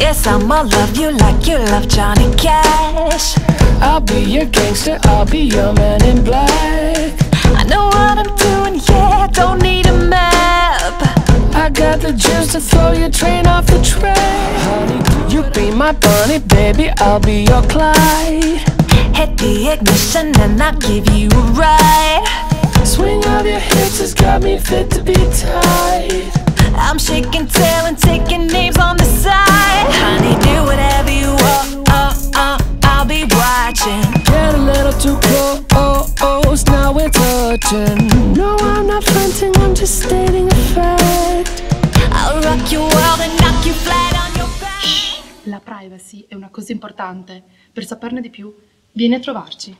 Yes, I'ma love you like you love Johnny Cash. I'll be your gangster, I'll be your man in black. I know what I'm doing, yeah, don't need a map. I got the juice to throw your train off the track. Honey, you be my Bonnie, baby, I'll be your Clyde. Hit the ignition and I'll give you a ride. Swing of your hips has got me fit to be tied. I'm shaking too close, now we're touching. No, I'm not fronting, I'm just stating a fact. I'll rock your world and knock you flat on your back. La privacy è una cosa importante. Per saperne di più, vieni a trovarci.